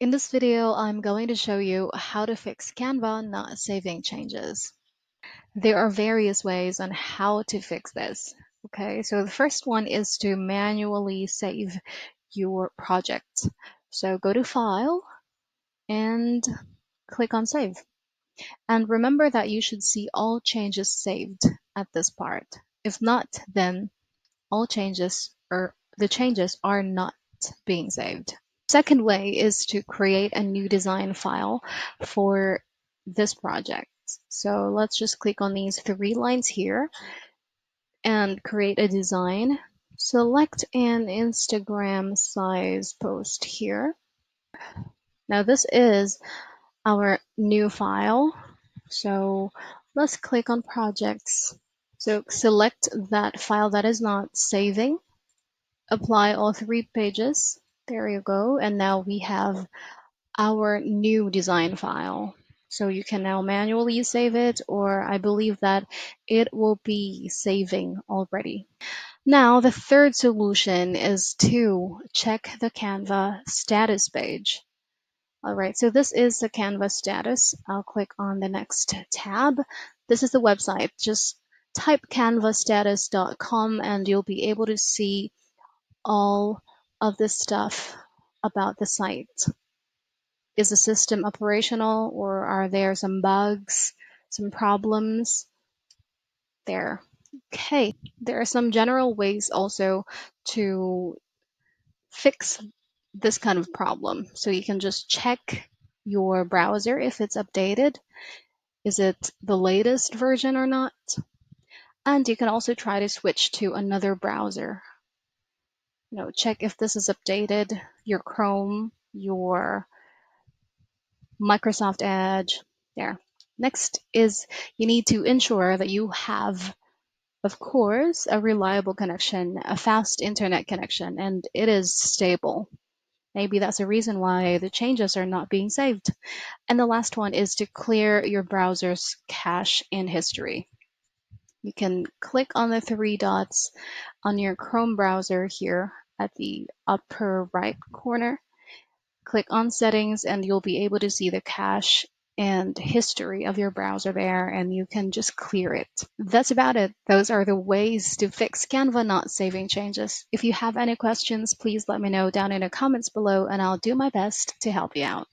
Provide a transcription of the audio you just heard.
In this video, I'm going to show you how to fix Canva not saving changes. There are various ways on how to fix this. Okay, so the first one is to manually save your project. So go to File and click on Save. And remember that you should see all changes saved at this part. If not, then all changes or the changes are not being saved. Second way is to create a new design file for this project. So let's just click on these three lines here and create a design. Select an Instagram size post here. Now this is our new file. So let's click on projects. So select that file that is not saving. Apply all three pages there you go. And now we have our new design file. So you can now manually save it, or I believe that it will be saving already. Now, the third solution is to check the Canva status page. All right, so this is the Canva status. I'll click on the next tab. This is the website. Just type canvastatus.com and you'll be able to see all of this stuff about the site. Is the system operational or are there some bugs, some problems there? Okay, there are some general ways also to fix this kind of problem. So you can just check your browser if it's updated. Is it the latest version or not? And you can also try to switch to another browser you know, check if this is updated, your Chrome, your Microsoft Edge, there. Next is you need to ensure that you have, of course, a reliable connection, a fast internet connection, and it is stable. Maybe that's a reason why the changes are not being saved. And the last one is to clear your browser's cache in history. You can click on the three dots on your Chrome browser here at the upper right corner. Click on settings and you'll be able to see the cache and history of your browser there and you can just clear it. That's about it. Those are the ways to fix Canva not saving changes. If you have any questions, please let me know down in the comments below and I'll do my best to help you out.